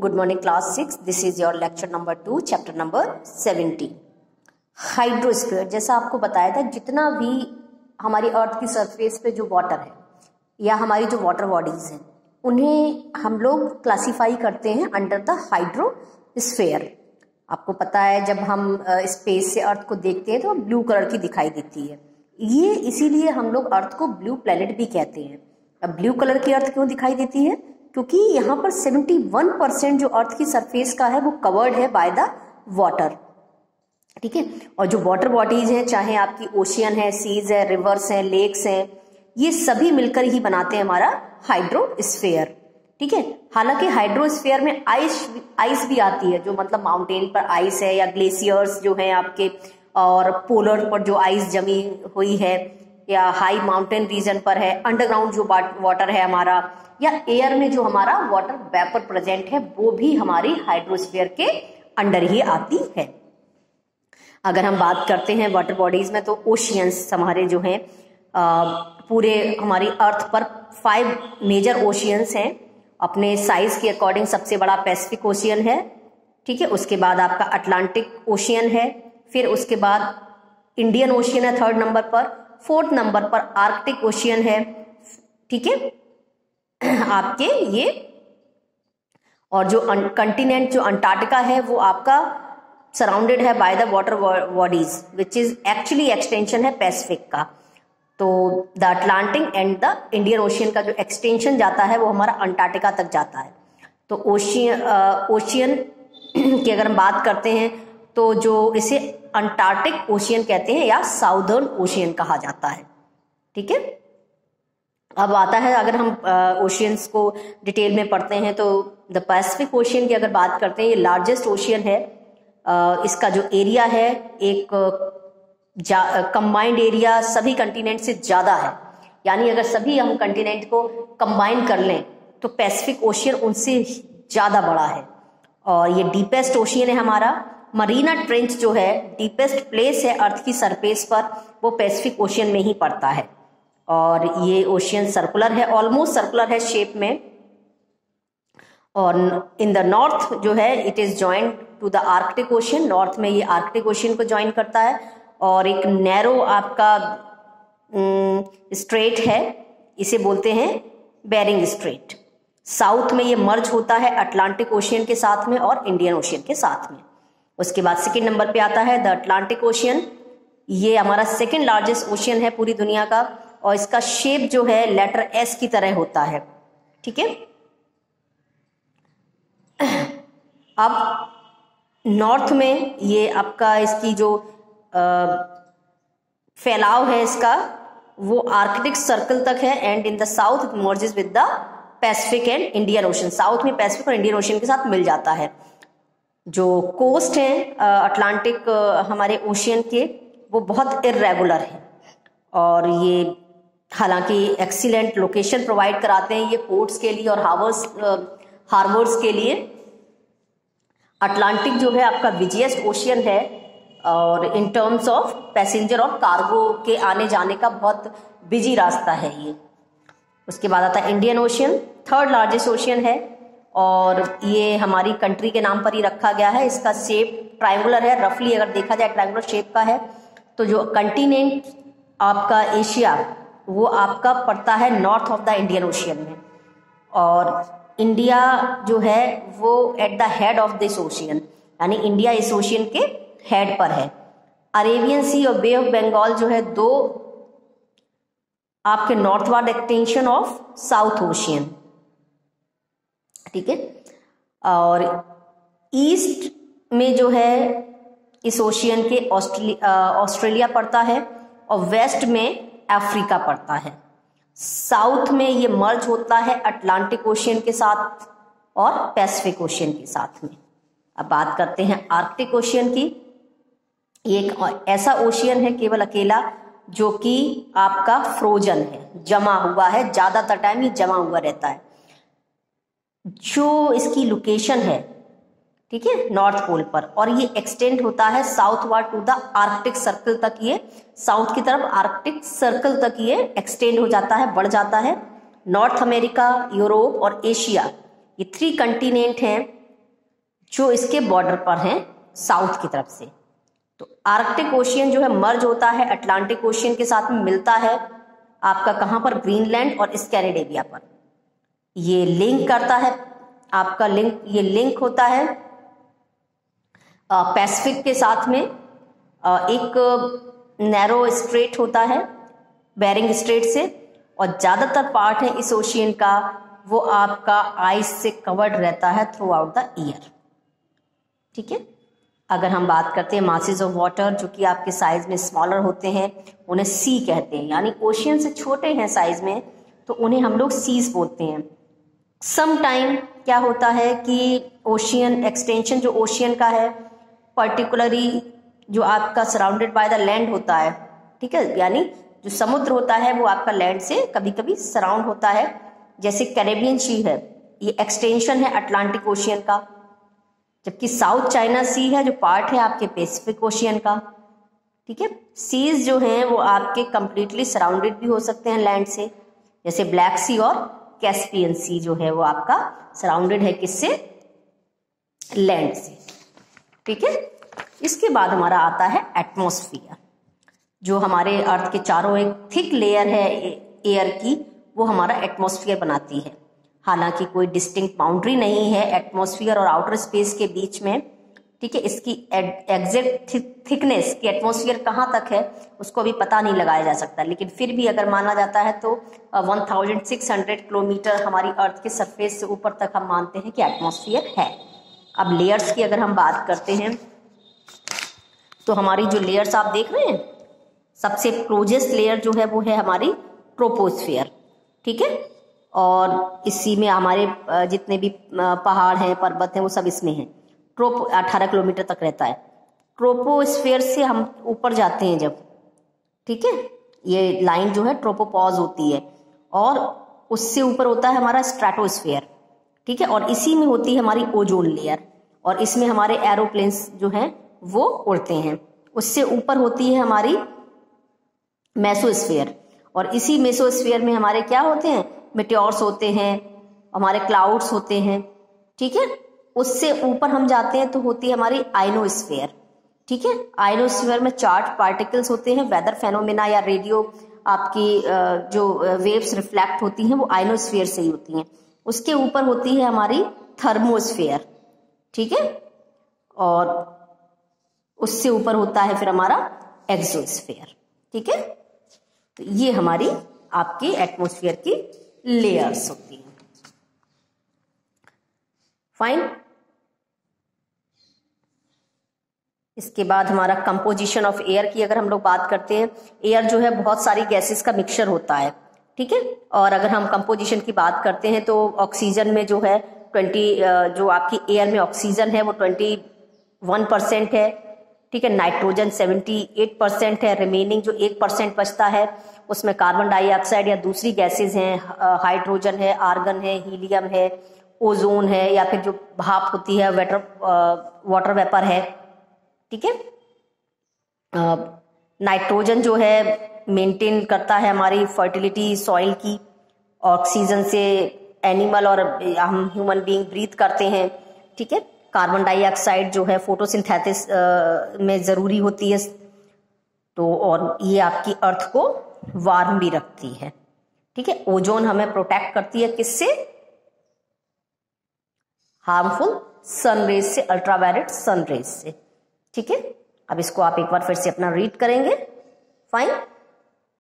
Good morning, class 6. This is your lecture number 2, chapter number 70. Hydrosphere जैसा आपको बताया था जितना भी हमारी अर्थ की सरफेस पे जो वाटर है या हमारी जो वाटर बॉडीज हैं उन्हें हम लोग क्लासिफाई करते हैं अंडर द हाइड्रोस्फीयर आपको पता है जब हम स्पेस से अर्थ को देखते हैं तो ब्लू कलर की दिखाई देती है ये इसीलिए हम लोग अर्थ को ब्लू प्लेनेट भी कहते हैं अब ब्लू कलर की अर्थ क्यों दिखाई देती है क्योंकि यहाँ पर 71 परसेंट जो अर्थ की सरफेस का है, वो कवर्ड है बाय द वाटर ठीक है? और जो वाटर बॉडीज हैं, चाहे आपकी ओशियन है सीज है रिवर्स हैं लेक्स हैं, ये सभी मिलकर ही बनाते हैं हमारा हाइड्रोस्फेयर ठीक है? हालाँकि हाइड्रोस्फेयर में आइस आइस भी आती है, जो मतलब माउंटेन पर आइस है या ग्लेशियर्स जो है आपके, और पोलर पर जो आइस जमी हुई है या हाई माउंटेन रीजन पर है अंडरग्राउंड जो वाटर है हमारा, या एयर में जो हमारा वाटर वेपर प्रेजेंट है, वो भी हमारी हाइड्रोस्फीयर के अंडर ही आती है। अगर हम बात करते हैं वाटर बॉडीज में तो ओशियंस हमारे जो हैं पूरे हमारी अर्थ पर फाइव मेजर ओशियंस हैं। अपने साइज़ के अकॉर्डिंग सबसे बड़ा पैसिफिक ओशियन है, ठीक है? उसके बाद आपका अटलांटिक ओशियन है, फिर उसके बाद इंडियन ओशियन है थर्ड नंबर पर फोर्थ नंबर पर आर्कटिक ओशियन है। ठीक है? आपके ये और जो कंटिनेंट जो अंटार्कटिका है, वो आपका सराउंडेड है by the water bodies which is actually extension है पैसिफिक का। तो the Atlantic and the Indian ocean का जो एक्सटेंशन जाता है, वो हमारा अंटार्कटिका तक जाता है। तो ओशियन ओशियन की अगर हम बात करते हैं तो जो इसे अंटार्कटिक ओशियन कहते हैं या साउदर्न ओशियन कहा जाता है। ठीक है? अब आता है अगर हम ओशियंस को डिटेल में पढ़ते हैं तो द पैसिफिक ओशियन की अगर बात करते हैं ये लार्जेस्ट ओशियन है। uh, इसका जो एरिया है एक कंबाइंड एरिया सभी कंटिनेंट से ज़्यादा है। यानी अगर सभी हम कंटिनेंट को कंबाइन कर लें तो पैसिफिक ओशियन उनसे ज़्यादा बड़ा है। और ये डीपेस्ट ओशियन है हमारा। मरीना ट्रेंच जो है डीपेस्ट प्लेस है अर्थ की सरफेस पर, वो पैसिफिक ओशियन में ही पड़ता है। और ये ओशियन सर्कुलर है ऑलमोस्ट सर्कुलर है शेप में। और इन द नॉर्थ जो है it is joint to the Arctic ocean north में ये आर्कटिक ओशियन को ज्वाइन करता है। और एक नैरो आपका स्ट्रेट है, इसे बोलते हैं बेरिंग स्ट्रेट साउथ में ये मर्ज होता है अटलांटिक ओशियन के साथ में और इंडियन ओशियन के साथ में। उसके बाद सेकेंड नंबर पे आता है द अटलांटिक ओशियन ये हमारा सेकेंड लार्जेस्ट ओशियन है पूरी दुनिया का और इसका शेप जो है लेटर एस की तरह होता है। ठीक है? अब नॉर्थ में ये आपका इसकी जो आ, फैलाव है इसका वो आर्कटिक सर्कल तक है and in the south merges with the Pacific and Indian ocean south में पैसिफिक और इंडियन ओशन के साथ मिल जाता है। जो कोस्ट हैं अटलांटिक हमारे ओशियन के, वो बहुत इरेगुलर हैं। और ये हालाँकि एक्सीलेंट लोकेशन प्रोवाइड कराते हैं ये पोर्ट्स के लिए और हावर्स हार्बर्स के लिए। अटलांटिक जो है आपका बिजिएस्ट ओशियन है और इन टर्म्स ऑफ़ पैसेंजर और कार्गो के आने जाने का बहुत बिज़ी रास्ता है ये। उसके बाद आता है Indian ocean third largest ocean है। और ये हमारी कंट्री के नाम पर ही रखा गया है। इसका शेप ट्रायंगुलर है। रफली अगर देखा जाए ट्रायंगुलर शेप का है। तो जो कंटिनेंट आपका एशिया वो आपका पड़ता है north of the Indian ocean में। और इंडिया जो है, वो at the head of this ocean यानी इंडिया इस ओशियन के हेड पर है। अरेबियन सी और बे ऑफ़ बंगाल जो है, दो आपके northward extension of south ocean ठीक है? और ईस्ट में जो है, इस ओशियन के ऑस्ट्रेलिया ऑस्ट्रेलिया पड़ता है और वेस्ट में अफ्रीका पड़ता है। साउथ में ये मर्ज होता है अटलांटिक ओशियन के साथ और पैसिफिक ओशियन के साथ में। अब बात करते हैं आर्कटिक ओशियन की। ये एक ऐसा ओशियन है केवल अकेला जो कि आपका फ्रोजन है, जमा हुआ है, ज़्यादातर टाइम ये जमा हुआ रहता है। जो इसकी लोकेशन है, ठीक है नॉर्थ पोल पर, और ये एक्सटेंड होता है southward to the Arctic circle तक ये साउथ की तरफ़ आर्कटिक सर्कल तक ये एक्सटेंड हो जाता है, बढ़ जाता है। नॉर्थ अमेरिका यूरोप और एशिया ये थ्री कंटिनेंट हैं जो इसके बॉर्डर पर हैं साउथ की तरफ़ से। तो आर्कटिक ओशियन जो है मर्ज होता है अटलांटिक ओशियन के साथ में मिलता है आपका कहाँ पर? ग्रीनलैंड और स्कैनेडेविया पर। ये लिंक करता है। आपका लिंक ये लिंक होता है पैसिफिक के साथ में एक नैरो स्ट्रेट होता है बैरिंग स्ट्रेट से, और ज़्यादातर पार्ट है इस ओशियन का, वो आपका आइस से कवर्ड रहता है थ्रू आउट द ईयर ठीक है? अगर हम बात करते हैं मासेस ऑफ़ वाटर जो कि आपके साइज़ में स्मॉलर होते हैं, उन्हें सी कहते हैं। यानी ओशियन से छोटे हैं साइज़ में तो उन्हें हम लोग सीज बोलते हैं। सम टाइम क्या होता है कि ओशियन एक्सटेंशन जो ओशियन का है पर्टिकुलरली जो आपका सराउंडेड बाय द लैंड होता है, ठीक है? यानी जो समुद्र होता है, वो आपका लैंड से कभी कभी सराउंड होता है। जैसे कैरेबियन सी है, ये एक्सटेंशन है अटलांटिक ओशियन का। जबकि साउथ चाइना सी है, जो पार्ट है आपके पैसिफिक ओशियन का, ठीक है? सीज जो हैं, वो आपके कंप्लीटली सराउंडेड भी हो सकते हैं लैंड से। जैसे ब्लैक सी और कैस्पियन सी जो है वो आपका सराउंडेड है किससे? लैंड से। ठीक है? इसके बाद हमारा आता है एटमोस्फियर जो हमारे अर्थ के चारों एक थिक लेयर है एयर की, वो हमारा एटमोस्फियर बनाती है। हालाँकि कोई डिस्टिंक्ट बाउंड्री नहीं है एटमोस्फियर और आउटर स्पेस के बीच में। ठीक है, इसकी एग्जैक्ट थिकनेस की एटमोस्फियर कहाँ तक है, उसको अभी पता नहीं लगाया जा सकता। लेकिन फिर भी अगर माना जाता है तो 1600 किलोमीटर हमारी अर्थ के सरफेस से ऊपर तक हम मानते हैं कि एटमोस्फियर है। अब लेयर्स की अगर हम बात करते हैं तो हमारी जो लेयर्स आप देख रहे हैं, सबसे क्लोजेस्ट लेयर जो है वो है हमारी ट्रोपोस्फियर ठीक है? और इसी में हमारे जितने भी पहाड़ हैं, पर्वत हैं, वो सब इसमें हैं। ट्रोप अठारह किलोमीटर तक रहता है। ट्रोपोस्फेयर से हम ऊपर जाते हैं जब, ठीक है? ये लाइन जो है ट्रोपोपॉज होती है और उससे ऊपर होता है हमारा स्ट्रेटोस्फेयर, ठीक है? और इसी में होती है हमारी ओजोन लेयर और इसमें हमारे एरोप्लेन्स जो हैं वो उड़ते हैं। उससे ऊपर होती है हमारी मेसोस्फेयर और इसी मेसोस्फेयर में हमारे क्या होते हैं? मिट्योर्स होते हैं, हमारे क्लाउड्स होते हैं, ठीक है? उससे ऊपर हम जाते हैं तो होती है हमारी आइनोस्फेयर। ठीक है? आइनोस्फेयर में चार्ट पार्टिकल्स होते हैं, वेदर फेनोमिना या रेडियो आपकी जो वेव्स रिफ्लेक्ट होती हैं, वो आइनोस्फेयर से ही होती हैं। उसके ऊपर होती है हमारी थर्मोस्फेयर। ठीक है? और उससे ऊपर होता है फिर हमारा एक्सोस्फेयर। ठीक है? तो ये हमारी आपकी एटमोस्फियर की लेयर्स होती हैं। फाइन? इसके बाद हमारा कंपोजिशन ऑफ़ एयर की अगर हम लोग बात करते हैं एयर जो है बहुत सारी गैसेस का मिक्सचर होता है, ठीक है? और अगर हम कंपोजिशन की बात करते हैं तो ऑक्सीजन में जो है ट्वेंटी जो आपकी एयर में ऑक्सीजन है, वो ट्वेंटी वन परसेंट है, ठीक है? नाइट्रोजन सेवेंटी एट परसेंट है रिमेनिंग जो एक परसेंट बचता है, उसमें कार्बन डाइऑक्साइड या दूसरी गैसेज हैं हाइड्रोजन है आर्गन है हीलियम है ओजोन है, या फिर जो भाप होती है वेटर वाटर वेपर है ठीक है? नाइट्रोजन जो है मेंटेन करता है हमारी फर्टिलिटी सॉइल की। ऑक्सीजन से एनिमल और हम ह्यूमन बीइंग ब्रीथ करते हैं, ठीक है? कार्बन डाइऑक्साइड जो है फोटोसिंथेसिस में ज़रूरी होती है। तो और ये आपकी अर्थ को वार्म भी रखती है, ठीक है? ओजोन हमें प्रोटेक्ट करती है किससे? हार्मफुल सनरेज से अल्ट्रावायलेट सनरेज से। ठीक है? अब इसको आप एक बार फिर से अपना रीड करेंगे। फाइन